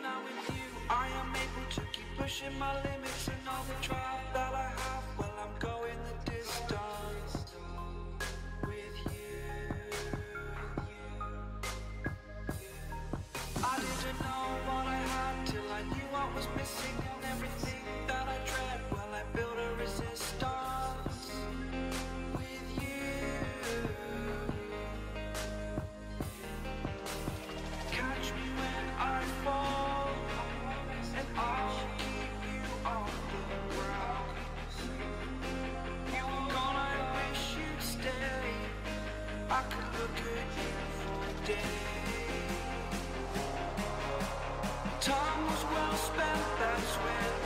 when I'm with you. I am able to keep pushing my limits and all the drive that I Could look at you for. Time was well spent, that's when